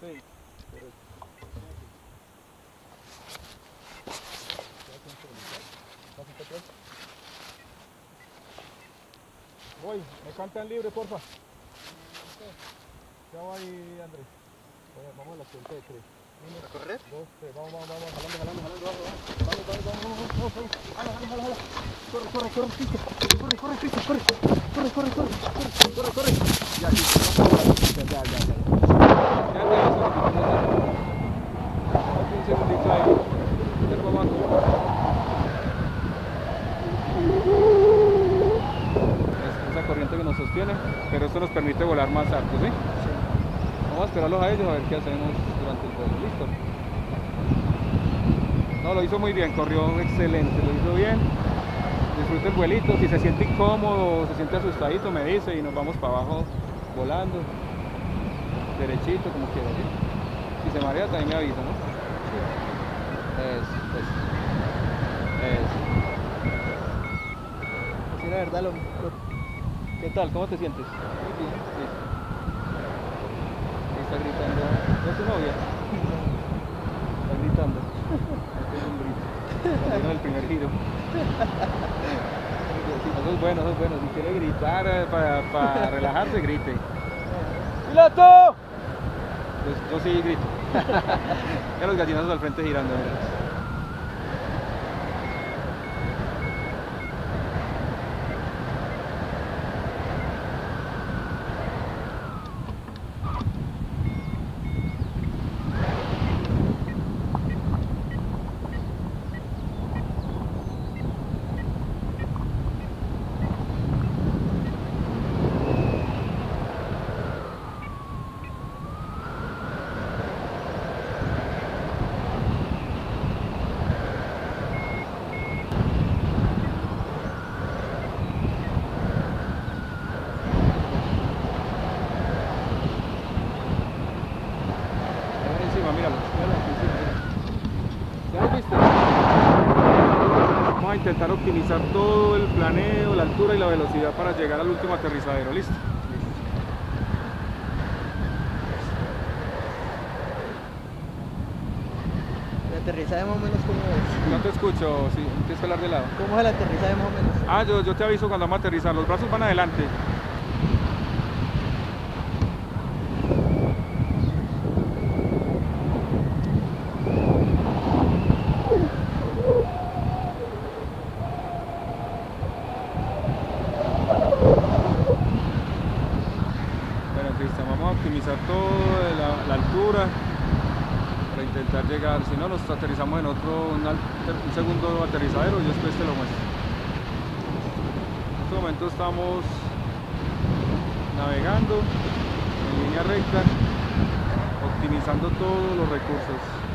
Sí. Voy, me cantan libre, porfa. Ya va ahí, Andrés. Vamos, vamos a la cuenta de tres. Uno, ¿A correr? dos, tres. Vamos, vamos, vamos, jalando, jalando, jalando, vamos, vamos, vamos, vamos, vamos, vamos, vamos, jala, jala, jala. Corre, corre, corre, Cristian. corre, corre, Cristian. corre, corre, corre, corre, corre, corre, corre. Ya, ya, ya, ya. Ya, ya, eso, un segundito ahí. Ya, vamos. Es esa corriente que nos sostiene, pero esto nos permite volar más alto, ¿sí? Vamos a esperarlos a ellos a ver qué hacemos durante el vuelo. ¿Listo? No, lo hizo muy bien, corrió excelente, lo hizo bien. Disfruta el vuelito, si se siente incómodo, se siente asustadito, me dice y nos vamos para abajo volando. Derechito, como quiera, ¿sí? Si se marea también me avisa, ¿no? Eso, eso. Eso. Sí, la verdad, lo, lo- ¿Qué tal? ¿Cómo te sientes? Muy bien. Listo. Ahí Está gritando. ¿Es tu novia? Está gritando. Este es un grito. Del primer giro. Eso es bueno, eso es bueno. Si quiere gritar eh, para, para relajarse, grite. ¡Piloto! Pues yo sí grito. ya los gallinazos al frente girando. mira. Ahí van encima, míralo. ¿Ya has visto? Vamos a intentar optimizar todo el planeo, la altura y la velocidad para llegar al último aterrizadero. ¿Listo? aterrizaje más o menos cómo es. No te escucho, sí, tienes que hablar de lado. ¿Cómo es el aterrizaje más o menos? Ah, yo, yo te aviso cuando vamos a aterrizar. Los brazos van adelante. Bueno, Cristian, vamos a optimizar toda la, altura para intentar llegar. Si no, nos aterrizamos en otro, un, un segundo aterrizadero. Yo después te lo muestro. En este momento estamos navegando en línea recta, optimizando todos los recursos.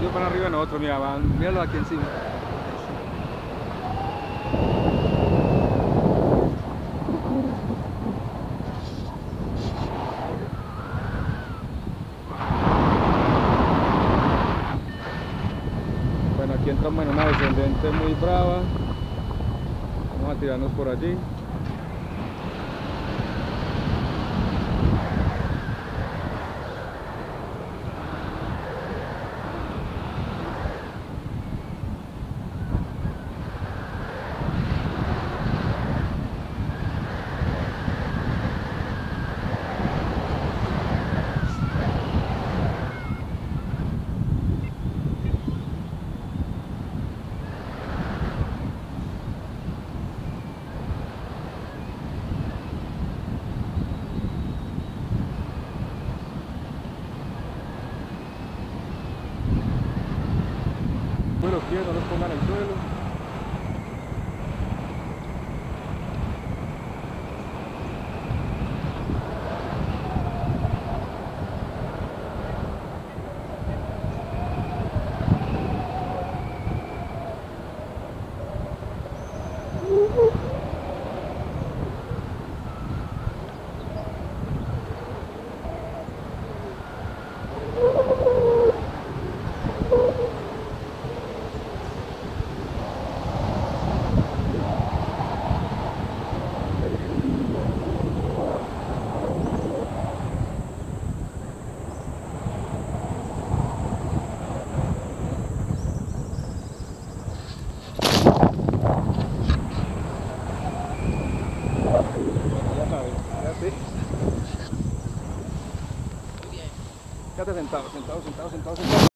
Ellos van arriba de nosotros, mira, van, míralo aquí encima. Bueno, aquí entramos en una descendente muy brava. Vamos a tirarnos por allí. Bueno, pies, no los pongan el suelo. Quédate sentado, sentado, sentado, sentado, sentado.